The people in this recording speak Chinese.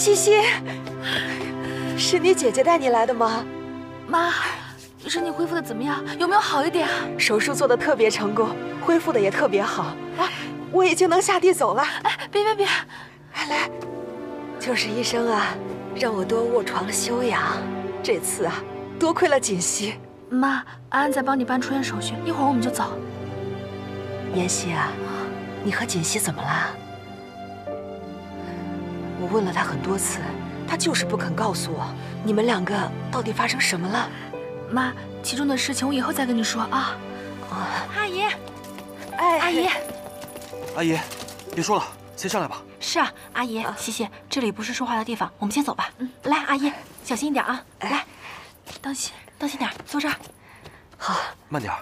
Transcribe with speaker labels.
Speaker 1: 西西，是你姐姐带你来的吗？
Speaker 2: 妈，身体恢复的怎么样？有没有好一点？
Speaker 1: 手术做的特别成功，恢复的也特别好。哎，我已经能下地走了。
Speaker 2: 哎，别别别，
Speaker 1: 来来，就是医生啊，让我多卧床休养。这次啊，多亏了锦溪。
Speaker 2: 妈，安安在帮你办出院手续，一会儿我们就走。
Speaker 1: 妍希啊，你和锦溪怎么了？我问了他很多次，他就是不肯告诉我。你们两个到底发生什么了？
Speaker 2: 妈，其中的事情我以后再跟你说啊。阿姨，
Speaker 1: 哎，
Speaker 2: 阿姨，
Speaker 3: 阿姨，别说了，先上来吧。
Speaker 4: 是啊，阿姨，西西，这里不是说话的地方，我们先走吧。嗯，来，阿姨，小心一点啊。来，
Speaker 2: 当心，
Speaker 4: 当心点，坐这儿。
Speaker 1: 好，
Speaker 3: 慢点。